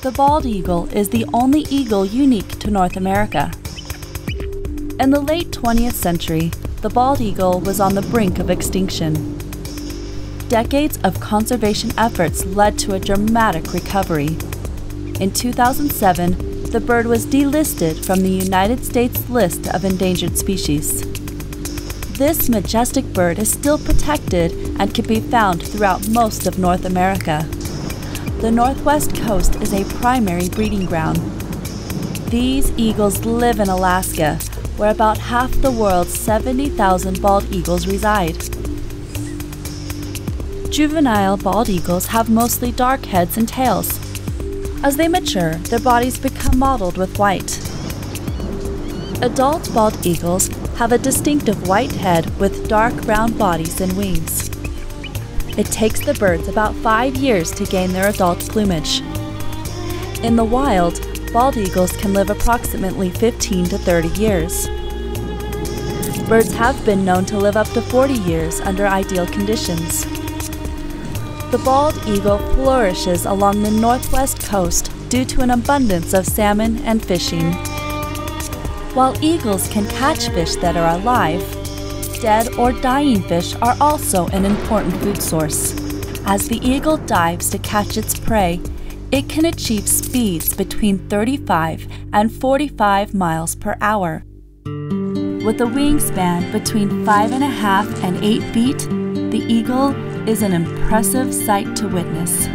The bald eagle is the only eagle unique to North America. In the late 20th century, the bald eagle was on the brink of extinction. Decades of conservation efforts led to a dramatic recovery. In 2007, the bird was delisted from the United States list of endangered species. This majestic bird is still protected and can be found throughout most of North America. The northwest coast is a primary breeding ground. These eagles live in Alaska, where about half the world's 70,000 bald eagles reside. Juvenile bald eagles have mostly dark heads and tails. As they mature, their bodies become mottled with white. Adult bald eagles have a distinctive white head with dark brown bodies and wings. It takes the birds about five years to gain their adult plumage. In the wild, bald eagles can live approximately 15 to 30 years. Birds have been known to live up to 40 years under ideal conditions. The bald eagle flourishes along the northwest coast due to an abundance of salmon and fishing. While eagles can catch fish that are alive, dead or dying fish are also an important food source. As the eagle dives to catch its prey, it can achieve speeds between 35 and 45 miles per hour. With a wingspan between 5.5 and 8 feet, the eagle is an impressive sight to witness.